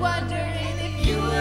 wondering if you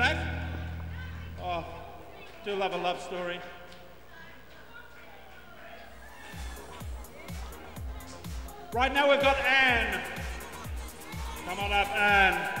that. Oh, do love a love story. Right now we've got Anne. Come on up, Anne.